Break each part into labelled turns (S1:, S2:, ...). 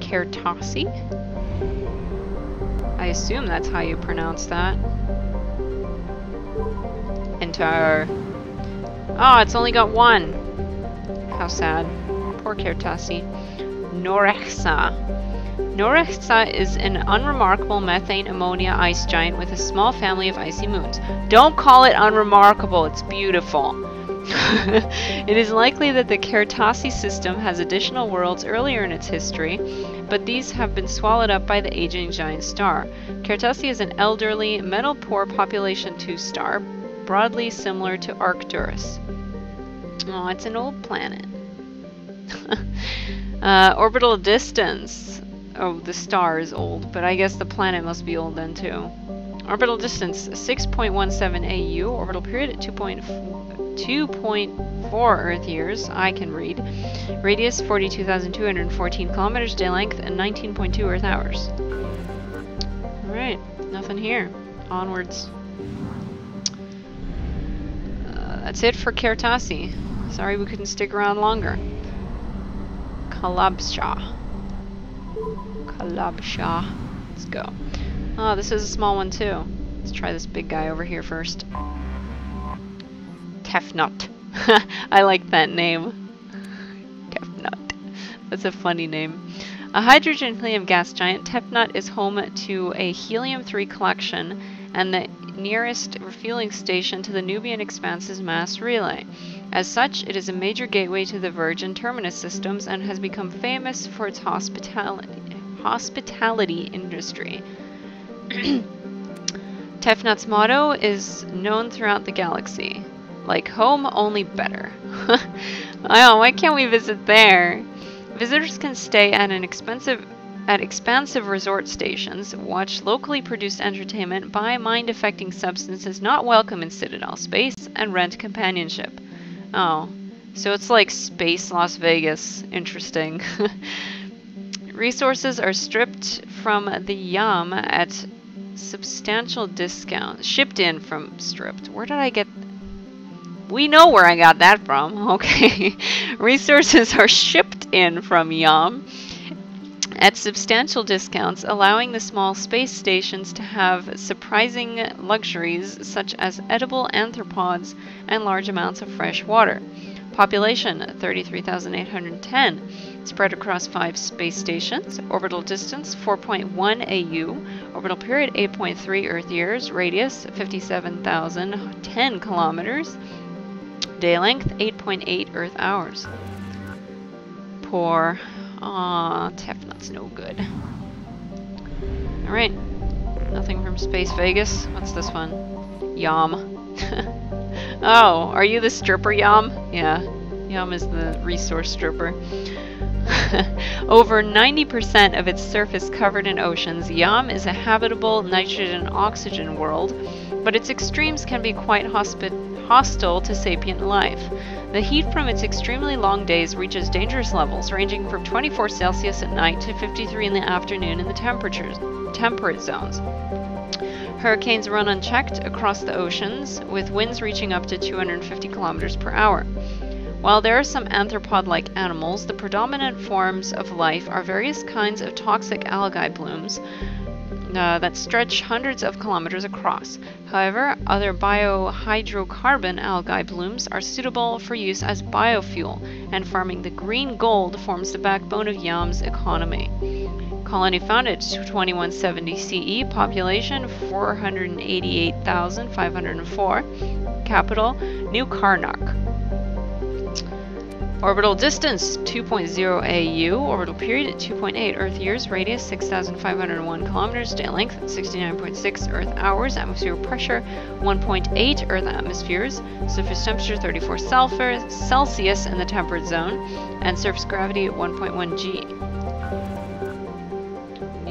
S1: Kertasi? I assume that's how you pronounce that. Enter. Oh, ah, it's only got one. How sad. Poor Kertasi. Norexsa. Norexsa is an unremarkable methane ammonia ice giant with a small family of icy moons. Don't call it unremarkable, it's beautiful. It is likely that the Kertasi system has additional worlds earlier in its history, but these have been swallowed up by the aging giant star. Kertasi is an elderly, metal-poor population 2 star, broadly similar to Arcturus. Oh, it's an old planet. uh, orbital distance. Oh, the star is old, but I guess the planet must be old then too. Orbital distance 6.17 AU, orbital period at 2.4 Earth years. I can read. Radius 42,214 kilometers, day length, and 19.2 Earth hours. Alright, nothing here. Onwards. Uh, that's it for Kertasi. Sorry we couldn't stick around longer. Kalabsha. Kalabsha. Let's go. Oh, this is a small one too. Let's try this big guy over here first. Tefnut. I like that name. Tefnut. That's a funny name. A hydrogen helium gas giant, Tefnut is home to a helium-3 collection and the nearest refueling station to the Nubian Expanse's mass relay. As such, it is a major gateway to the Virgin Terminus systems and has become famous for its hospitality, hospitality industry. Tefnut's motto is known throughout the galaxy. Like home, only better. oh, why can't we visit there? Visitors can stay at an expensive at expansive resort stations, watch locally produced entertainment, buy mind-affecting substances not welcome in Citadel space, and rent companionship. Oh, so it's like space Las Vegas. Interesting. Resources are stripped from the Yam at substantial discount. Shipped in from stripped. Where did I get... We know where I got that from. Okay. Resources are shipped in from Yam at substantial discounts, allowing the small space stations to have surprising luxuries such as edible anthropods and large amounts of fresh water. Population 33,810, spread across five space stations. Orbital distance 4.1 AU. Orbital period 8.3 Earth years. Radius 57,010 kilometers. Day length 8.8 Earth hours. Poor. Aw, Tefnut's no good. Alright. Nothing from Space Vegas. What's this one? Yam. oh, are you the stripper, Yam? Yeah. Yam is the resource stripper. Over 90% of its surface covered in oceans, Yam is a habitable nitrogen-oxygen world, but its extremes can be quite hostile to sapient life. The heat from its extremely long days reaches dangerous levels, ranging from 24 Celsius at night to 53 in the afternoon in the temperate zones. Hurricanes run unchecked across the oceans, with winds reaching up to 250 kilometers per hour. While there are some anthropod like animals, the predominant forms of life are various kinds of toxic algae blooms uh, that stretch hundreds of kilometers across. However, other biohydrocarbon algae blooms are suitable for use as biofuel, and farming the green gold forms the backbone of Yam's economy. Colony founded 2170 CE, population 488,504, capital New Karnak. Orbital distance 2.0 AU, orbital period at 2.8 Earth years, radius 6,501 kilometers, day length 69.6 Earth hours, atmosphere pressure 1.8 Earth atmospheres, surface temperature 34 Celsius in the temperate zone, and surface gravity at 1.1 G.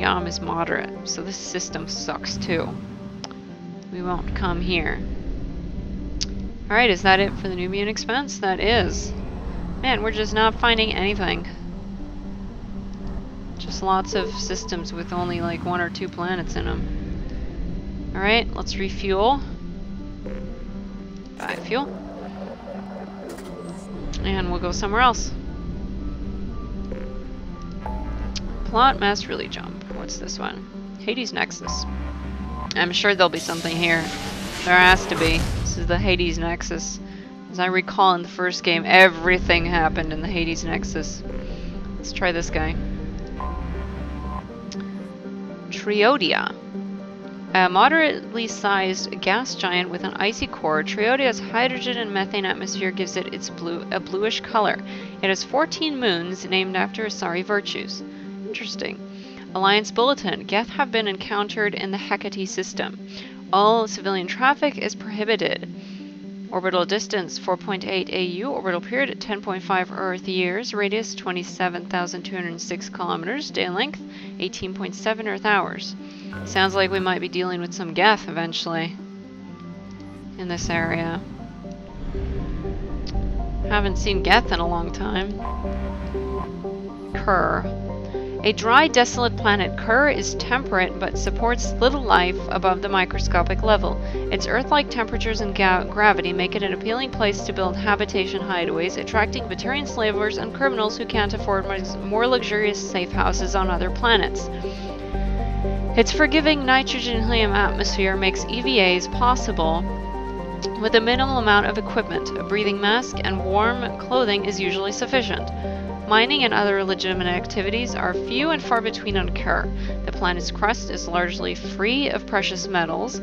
S1: Yam is moderate, so this system sucks too. We won't come here. Alright, is that it for the Nubian Expanse? That is. Man, we're just not finding anything. Just lots of systems with only like one or two planets in them. Alright, let's refuel. Buy fuel. And we'll go somewhere else. plot mass relay jump. What's this one? Hades Nexus. I'm sure there'll be something here. There has to be. This is the Hades Nexus. As I recall in the first game, everything happened in the Hades Nexus. Let's try this guy. Triodia. A moderately sized gas giant with an icy core, Triodia's hydrogen and methane atmosphere gives it its blue, a bluish color. It has 14 moons named after Asari virtues. Interesting. Alliance Bulletin. Geth have been encountered in the Hecate system. All civilian traffic is prohibited. Orbital distance 4.8 AU, orbital period 10.5 Earth years, radius 27,206 kilometers, day length 18.7 Earth hours. Sounds like we might be dealing with some Geth eventually in this area. Haven't seen Geth in a long time. Kerr. A dry, desolate planet, Kerr is temperate but supports little life above the microscopic level. Its Earth-like temperatures and gravity make it an appealing place to build habitation hideaways, attracting Batarian slavers and criminals who can't afford more luxurious safe houses on other planets. Its forgiving nitrogen-helium atmosphere makes EVAs possible with a minimal amount of equipment. A breathing mask and warm clothing is usually sufficient. Mining and other legitimate activities are few and far between on Kerr. The planet's crust is largely free of precious metals,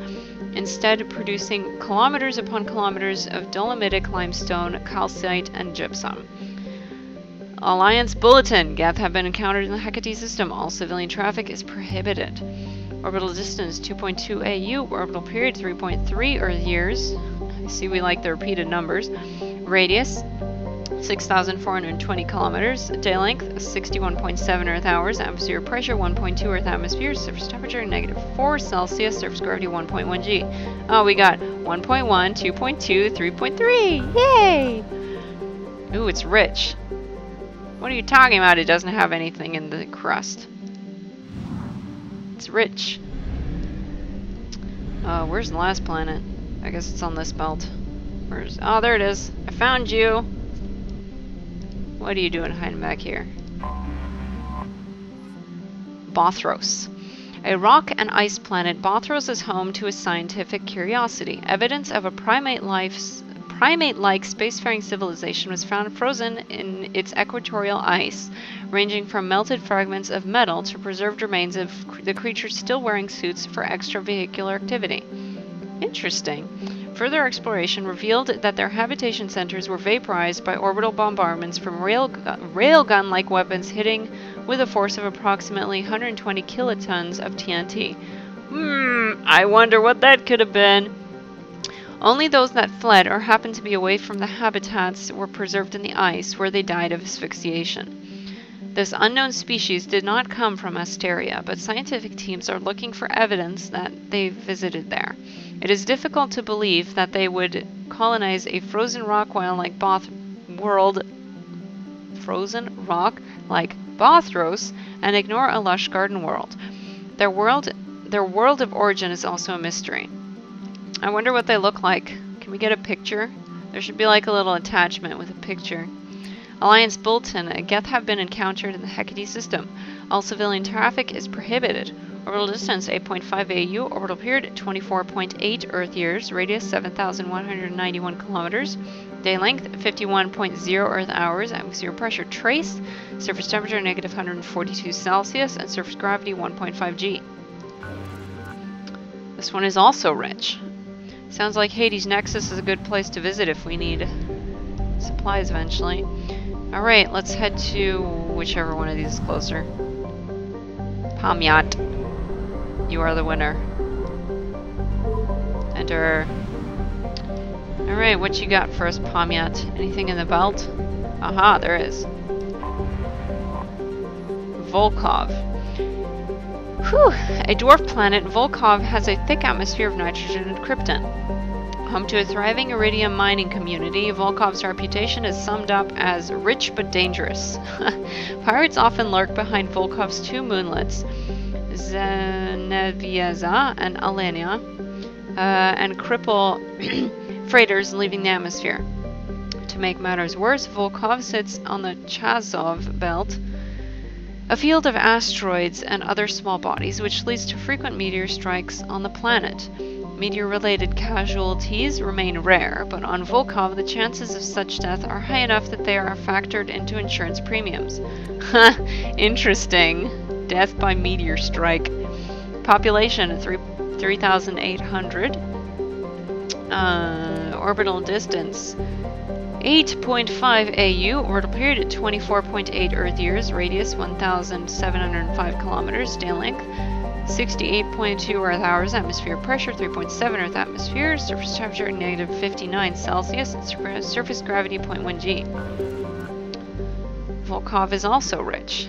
S1: instead producing kilometers upon kilometers of dolomitic limestone, calcite, and gypsum. Alliance Bulletin. Geth have been encountered in the Hecate system. All civilian traffic is prohibited. Orbital distance 2.2 AU. Orbital period 3.3 Earth years. I see we like the repeated numbers. Radius 6,420 kilometers. Day length, 61.7 Earth hours. Atmosphere pressure, 1.2 Earth atmosphere. Surface temperature, negative 4 Celsius. Surface gravity, 1.1 G. Oh, we got 1.1, 2.2, 3.3. Yay! Ooh, it's rich. What are you talking about? It doesn't have anything in the crust. It's rich. Uh, where's the last planet? I guess it's on this belt. Where's... Oh, there it is. I found you. What are you doing hiding back here? Bothros. A rock and ice planet, Bothros is home to a scientific curiosity. Evidence of a primate primate-like spacefaring civilization was found frozen in its equatorial ice, ranging from melted fragments of metal to preserved remains of the creatures still wearing suits for extravehicular activity. Interesting. Further exploration revealed that their habitation centers were vaporized by orbital bombardments from rail, railgun-like weapons hitting with a force of approximately 120 kilotons of TNT. Hmm, I wonder what that could have been. Only those that fled or happened to be away from the habitats were preserved in the ice, where they died of asphyxiation. This unknown species did not come from Asteria, but scientific teams are looking for evidence that they visited there. It is difficult to believe that they would colonize a frozen rock while like Both world frozen rock like Bothros and ignore a lush garden world. Their world their world of origin is also a mystery. I wonder what they look like. Can we get a picture? There should be like a little attachment with a picture. Alliance Bulletin, a Geth have been encountered in the Hecate system. All civilian traffic is prohibited. Orbital distance 8.5 AU, orbital period 24.8 Earth years, radius 7,191 kilometers, day length 51.0 Earth hours, atmosphere pressure trace, surface temperature negative 142 Celsius, and surface gravity 1.5 G. This one is also rich. Sounds like Hades Nexus is a good place to visit if we need supplies eventually. Alright, let's head to whichever one of these is closer. Pamyat. You are the winner. Enter. Alright, what you got for us, Pamyat? Anything in the belt? Aha, there is. Volkov. Whew! A dwarf planet, Volkov has a thick atmosphere of nitrogen and krypton. Home to a thriving iridium mining community, Volkov's reputation is summed up as rich but dangerous. Pirates often lurk behind Volkov's two moonlets, Zenevieza and Alenia, uh, and cripple freighters leaving the atmosphere. To make matters worse, Volkov sits on the Chazov belt, a field of asteroids and other small bodies, which leads to frequent meteor strikes on the planet. Meteor related casualties remain rare, but on Volkov, the chances of such death are high enough that they are factored into insurance premiums. Interesting. Death by meteor strike. Population 3,800. uh, orbital distance 8.5 AU, orbital period at 24.8 Earth years, radius 1,705 kilometers, day length 68.2 Earth hours, atmosphere pressure 3.7 Earth atmosphere, surface temperature negative 59 Celsius, surface gravity 0.1 G. Volkov is also rich.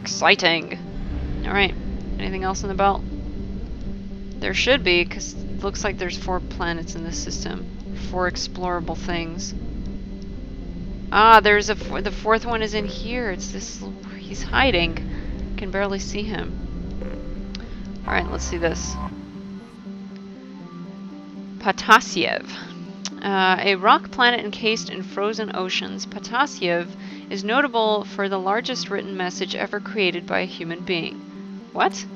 S1: Exciting. Alright, anything else in the belt? There should be, because it looks like there's four planets in this system. Four explorable things. Ah, there's a the fourth one is in here. It's this. He's hiding. Can barely see him. All right, let's see this. Potasiev. Uh, a rock planet encased in frozen oceans, Potasiev is notable for the largest written message ever created by a human being. What?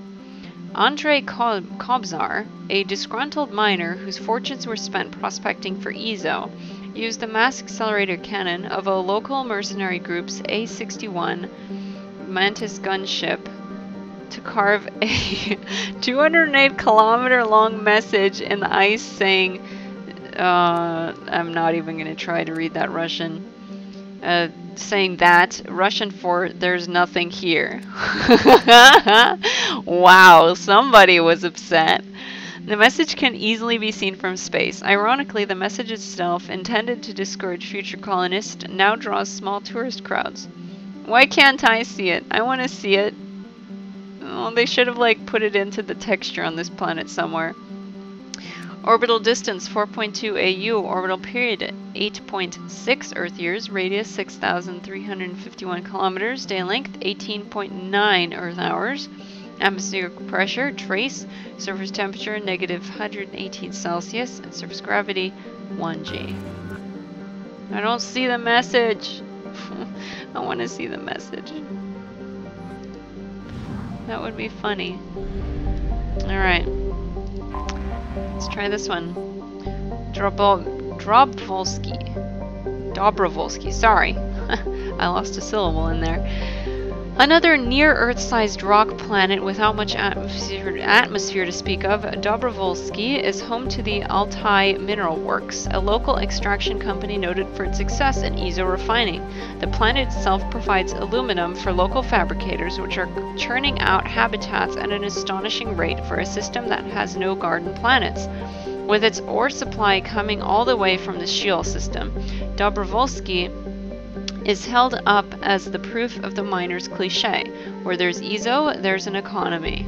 S1: Andrei Kobzar, a disgruntled miner whose fortunes were spent prospecting for Eezo, used the mass accelerator cannon of a local mercenary group's A-61 Mantis gunship to carve a 208 kilometer long message in the ice saying, uh, I'm not even going to try to read that Russian. Uh, saying that Russian for there's nothing here. wow, somebody was upset. The message can easily be seen from space. Ironically, the message itself, intended to discourage future colonists, now draws small tourist crowds. Why can't I see it? I want to see it. Oh, they should have like put it into the texture on this planet somewhere. Orbital distance 4.2 AU, orbital period 8.6 Earth years, radius 6,351 kilometers, day length 18.9 Earth hours, atmospheric pressure trace, surface temperature negative 118 Celsius, and surface gravity 1 G. I don't see the message. I want to see the message. That would be funny. Alright. Let's try this one. Drobo Drobvolsky. Dobrovolsky, sorry. I lost a syllable in there. Another near-Earth-sized rock planet without much atmosphere, atmosphere, to speak of, Dobrovolsky is home to the Altai Mineral Works, a local extraction company noted for its success in eezo refining. The planet itself provides aluminum for local fabricators, which are churning out habitats at an astonishing rate for a system that has no garden planets. With its ore supply coming all the way from the Sheol system, Dobrovolsky is held up as the proof of the miner's cliche. Where there's EZO, there's an economy.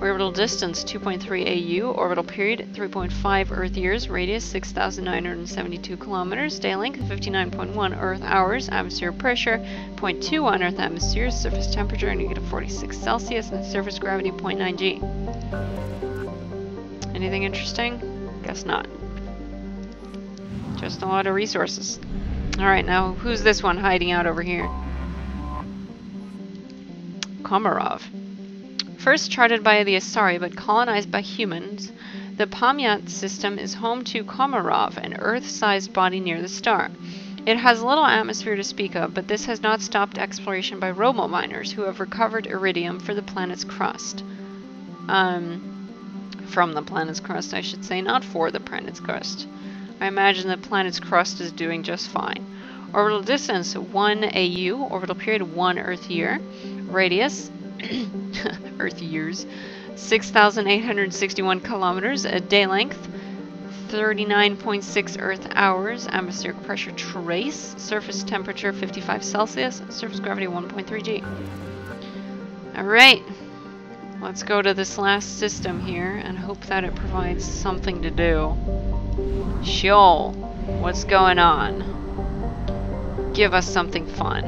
S1: Orbital distance 2.3 AU, orbital period 3.5 Earth years, radius 6,972 kilometers, day length 59.1 Earth hours, atmosphere pressure 0.21 Earth atmosphere, surface temperature negative 46 Celsius, and surface gravity 0.9 G. Anything interesting? Guess not. Just a lot of resources. Alright, now who's this one hiding out over here? Komarov. First charted by the Asari but colonized by humans, the Pamyat system is home to Komarov, an Earth-sized body near the star. It has little atmosphere to speak of, but this has not stopped exploration by robo miners who have recovered iridium for the planet's crust. Um, from the planet's crust, I should say, not for the planet's crust. I imagine the planet's crust is doing just fine. Orbital distance 1 AU, orbital period 1 Earth year, radius Earth years 6,861 kilometers, a day length 39.6 Earth hours, atmospheric pressure trace, surface temperature 55 Celsius, surface gravity 1.3 G. Alright, let's go to this last system here and hope that it provides something to do. Sheol, what's going on? Give us something fun.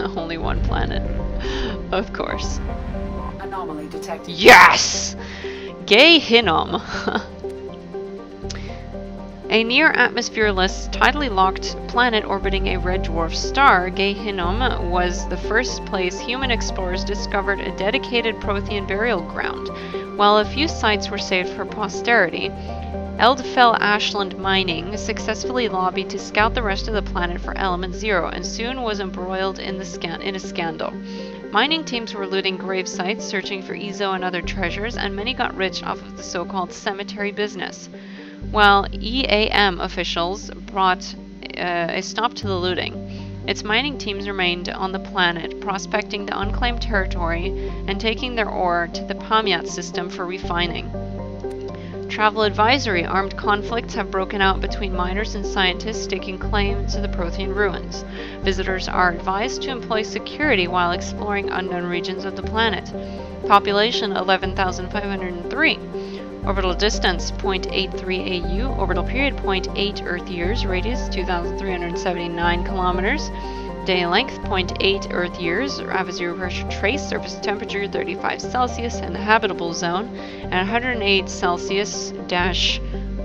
S1: Only one planet. of course.
S2: Anomaly detected.
S1: Yes! Gehinnom. A near atmosphereless, tidally locked planet orbiting a red dwarf star, Gehinnom was the first place human explorers discovered a dedicated Prothean burial ground. While a few sites were saved for posterity, Eldfell Ashland Mining successfully lobbied to scout the rest of the planet for Element Zero and soon was embroiled in, the scan- in a scandal. Mining teams were looting grave sites, searching for Eezo and other treasures, and many got rich off of the so called cemetery business. While EAM officials brought uh, a stop to the looting, its mining teams remained on the planet, prospecting the unclaimed territory and taking their ore to the Pamyat system for refining. Travel advisory armed conflicts have broken out between miners and scientists staking claim to the Prothean ruins. Visitors are advised to employ security while exploring unknown regions of the planet. Population 11,503. Orbital distance 0.83 AU. Orbital period 0.8 Earth years. Radius 2,379 kilometers. Day length 0.8 Earth years, atmosphere pressure trace, surface temperature 35 Celsius, in the habitable zone, and 108 Celsius dash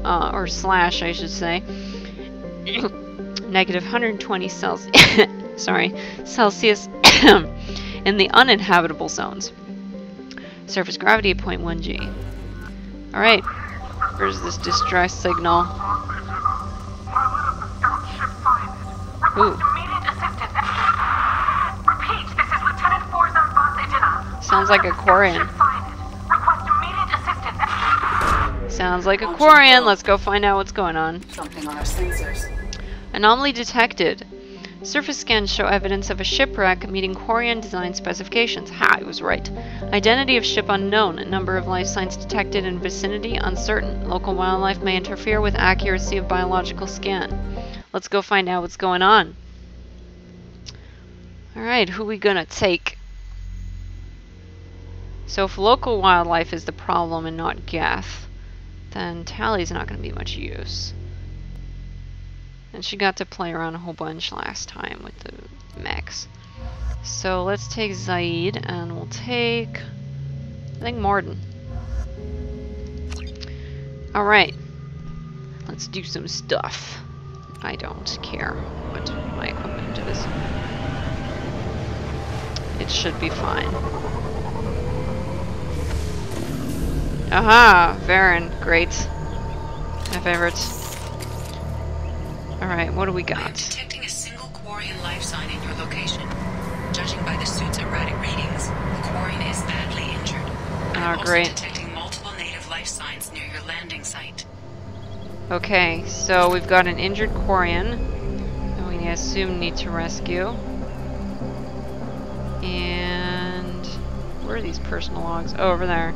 S1: uh, or slash, I should say, negative 120 Celsius. sorry, Celsius in the uninhabitable zones. Surface gravity 0.1 G. All right, where's this distress signal? Ooh. Sounds like a Quarian. Sounds like a Quarian. Let's go find out what's going on.
S2: Something on our sensors.
S1: Anomaly detected. Surface scans show evidence of a shipwreck meeting Quarian design specifications. Ha, I was right. Identity of ship unknown. Number of life signs detected in vicinity uncertain. Local wildlife may interfere with accuracy of biological scan. Let's go find out what's going on. Alright, who we gonna take? So if local wildlife is the problem and not Geth, then Tali's not to be much use. And she got to play around a whole bunch last time with the mechs. So let's take Zaeed and we'll take, I think Mordin. Alright, let's do some stuff. I don't care what my equipment is. It should be fine. Aha! Varren. Great. My favorites. Alright, what do we
S2: I am
S1: got?
S2: detecting a single Quarian life sign in your location. Judging by the suit's erratic readings, the Quarian is badly injured. Ah, I'm
S1: Oh, great.
S2: detecting multiple native life signs near your landing site.
S1: Okay, so we've got an injured Quarian. And we assume need to rescue. And... Where are these personal logs? Oh, over there.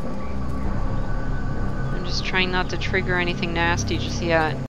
S1: I'm just trying not to trigger anything nasty just yet.